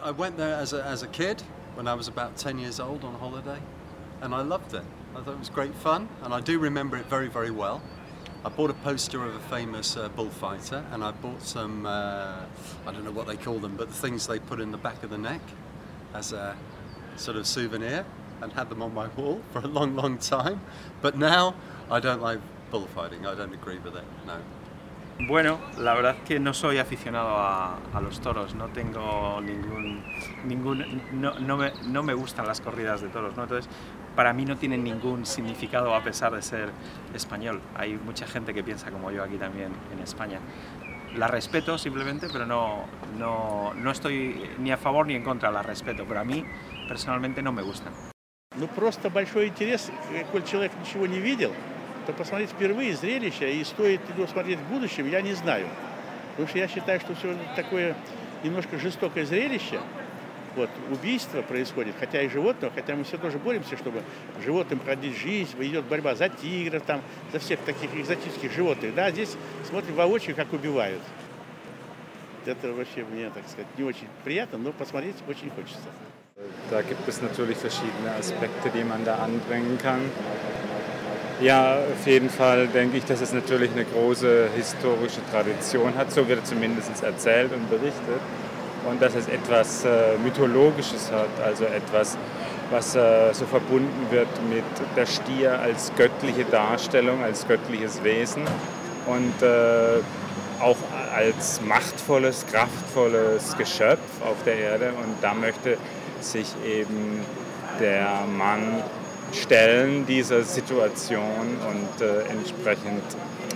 I went there as a, as a kid when I was about 10 years old on holiday, and I loved it. I thought it was great fun, and I do remember it very, very well. I bought a poster of a famous uh, bullfighter, and I bought some, uh, I don't know what they call them, but the things they put in the back of the neck as a sort of souvenir, and had them on my wall for a long, long time. But now I don't like bullfighting, I don't agree with it, no. Bueno, la verdad que no soy aficionado a, a los toros, no tengo ningún, ningún no, no, me, no, me, gustan las corridas de toros, ¿no? entonces para mí no tienen ningún significado a pesar de ser español. Hay mucha gente que piensa como yo aquí también en España. La respeto simplemente, pero no, no, no estoy ni a favor ni en contra, la respeto, pero a mí personalmente no me gustan. Ну просто большой интерес, коль человек ничего не видел, то посмотреть впервые зрелище и стоит его смотреть в будущем, я не знаю. Потому что я считаю, что все такое немножко жестокое зрелище, вот, убийство происходит, хотя и животного, хотя мы все тоже боремся, чтобы животным продлить жизнь, идет борьба за тигров, там, за всех таких экзотических животных. Да, здесь смотрим воочию, как убивают. Это вообще мне, так сказать, не очень приятно, но посмотреть очень хочется. Da gibt es natürlich verschiedene Aspekte, die man da anbringen kann. Ja, auf jeden Fall denke ich, dass es natürlich eine große historische Tradition hat, so wird zumindest erzählt und berichtet. Und dass es etwas äh, Mythologisches hat, also etwas, was äh, so verbunden wird mit der Stier als göttliche Darstellung, als göttliches Wesen und äh, auch als machtvolles, kraftvolles Geschöpf auf der Erde. Und da möchte sich eben der Mann stellen dieser Situation und äh, entsprechend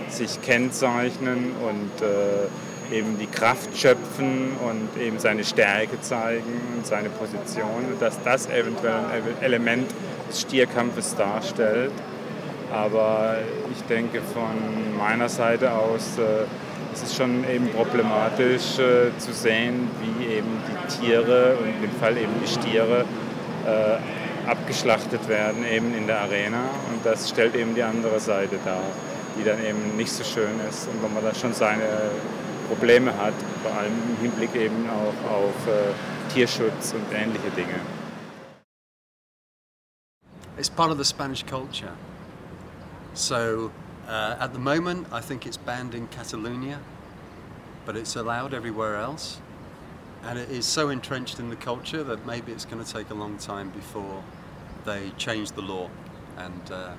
sich kennzeichnen und äh, eben die Kraft schöpfen und eben seine Stärke zeigen und seine Position und dass das eventuell ein Element des Stierkampfes darstellt. Aber ich denke von meiner Seite aus äh, es ist schon eben problematisch äh, zu sehen, wie eben die Tiere und in dem Fall eben die Stiere äh, abgeschlachtet werden, eben in der Arena. Und das stellt eben die andere Seite dar, die dann eben nicht so schön ist und wo man da schon seine Probleme hat, vor allem im Hinblick eben auch auf äh, Tierschutz und ähnliche Dinge. It's part of the Spanish culture. So Uh, at the moment, I think it's banned in Catalonia, but it's allowed everywhere else. And it is so entrenched in the culture that maybe it's going to take a long time before they change the law and uh,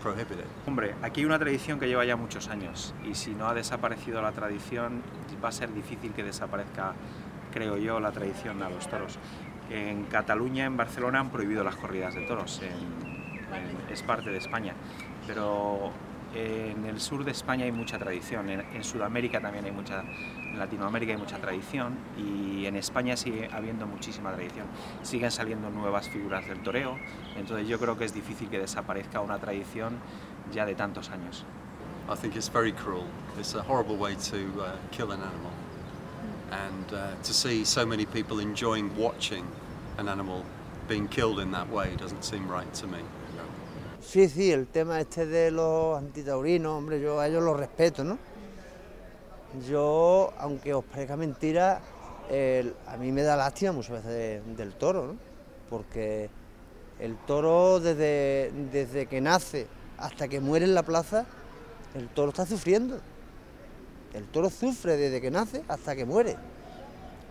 prohibit it. Hombre, aquí hay una tradición que lleva ya muchos años y si no ha desaparecido la tradición, va a ser difícil que desaparezca, creo yo, la tradición a los toros. En Cataluña, en Barcelona, han prohibido las corridas de toros, en, en, es parte de España, pero en el sur de España hay mucha tradición, en, Sudamérica también hay mucha, en Latinoamérica hay mucha tradición y en España sigue habiendo muchísima tradición. Siguen saliendo nuevas figuras del toreo, entonces yo creo que es difícil que desaparezca una tradición ya de tantos años. I think it's very cruel. It's a horrible way to uh, kill an animal. And uh, to see so many people enjoying watching an animal being killed in that way doesn't seem right to me. Sí, sí, el tema este de los antitaurinos, hombre, yo a ellos los respeto, ¿no? Yo, aunque os parezca mentira, a mí me da lástima muchas veces del toro, ¿no? Porque el toro desde, desde que nace hasta que muere en la plaza, el toro está sufriendo. El toro sufre desde que nace hasta que muere.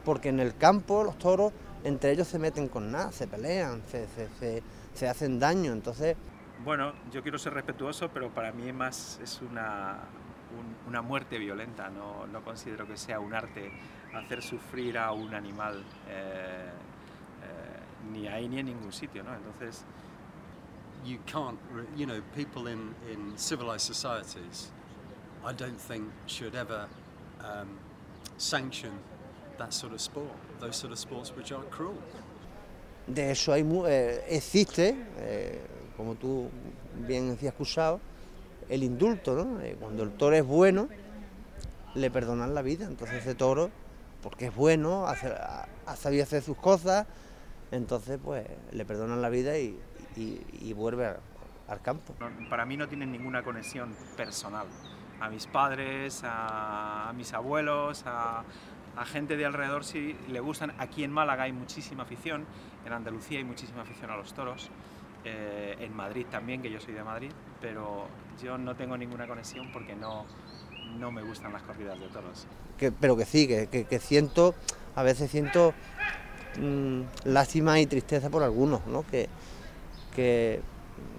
Porque en el campo los toros entre ellos se meten con nada, se pelean, se, se, se hacen daño. Entonces bueno, yo quiero ser respetuoso, pero para mí más es una, una muerte violenta. No, no, considero que sea un arte hacer sufrir a un animal eh, eh, ni ahí ni en ningún sitio, ¿no? Entonces. You can't, you know, people in, in civilized societies, I don't think should ever um, sanction that sort of sport, those sort of sports which are cruel. De eso hay, eh, existe. Como tú bien decías Cusado, el indulto, ¿no? Eh, cuando el toro es bueno, le perdonan la vida. Entonces ese toro, porque es bueno, ha sabido hacer sus cosas, entonces pues le perdonan la vida y, vuelve al campo. Para mí no tienen ninguna conexión personal. A mis padres, a, mis abuelos, a, a gente de alrededor sí le gustan. Aquí en Málaga hay muchísima afición, en Andalucía hay muchísima afición a los toros, eh, en Madrid también, que yo soy de Madrid, pero yo no tengo ninguna conexión porque no, no me gustan las corridas de toros. Que, pero que sí, que, que, que siento, a veces siento mmm, lástima y tristeza por algunos, ¿no? Que, que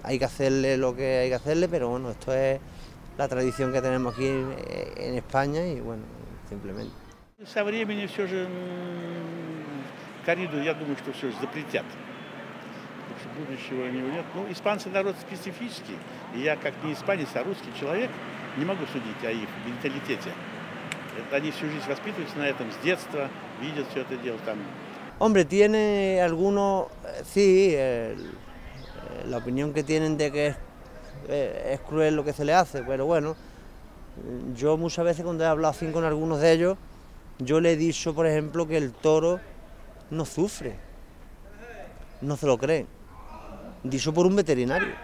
hay que hacerle lo que hay que hacerle, pero bueno, esto es la tradición que tenemos aquí en, en España y bueno, simplemente. Со временем все же кориду, я думаю, что все же запретят. Потому что будущего у него нет. Ну, испанцы народ специфический. И я, как не испанец, а русский человек, не могу судить о их менталитете. Это они всю жизнь воспитываются на этом с детства, видят все это дело там. Hombre, tiene algunos, sí, el, la opinión que tienen de que es, es, cruel lo que se le hace, pero bueno, yo muchas veces cuando he hablado así con algunos de ellos, yo le he dicho, por ejemplo, que el toro no sufre, no se lo creen, dicho por un veterinario.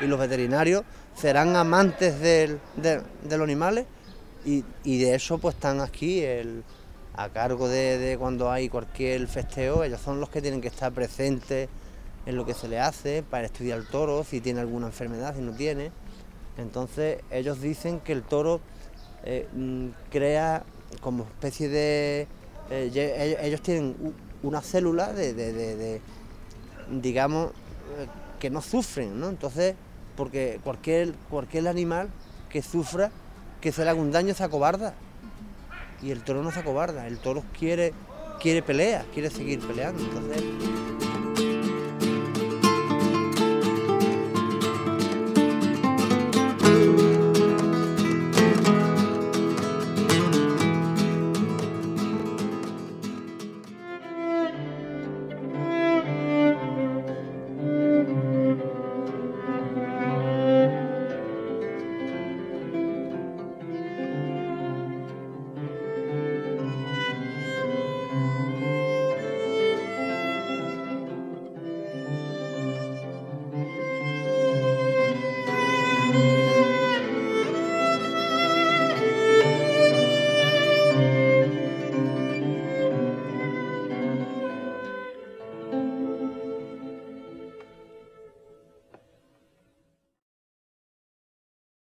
Y los veterinarios serán amantes del, de, de, los animales y, y, de eso pues están aquí el, a cargo de, de cuando hay cualquier festeo, ellos son los que tienen que estar presentes en lo que se le hace para estudiar el toro, si tiene alguna enfermedad, si no tiene. Entonces ellos dicen que el toro eh, crea como especie de... Eh, ellos tienen una célula de, de, digamos, que no sufren, ¿no? Entonces, porque cualquier, cualquier animal que sufra, que se le haga un daño, se acobarda. Y el toro no se acobarda, el toro quiere, quiere pelear, quiere seguir peleando. Entonces,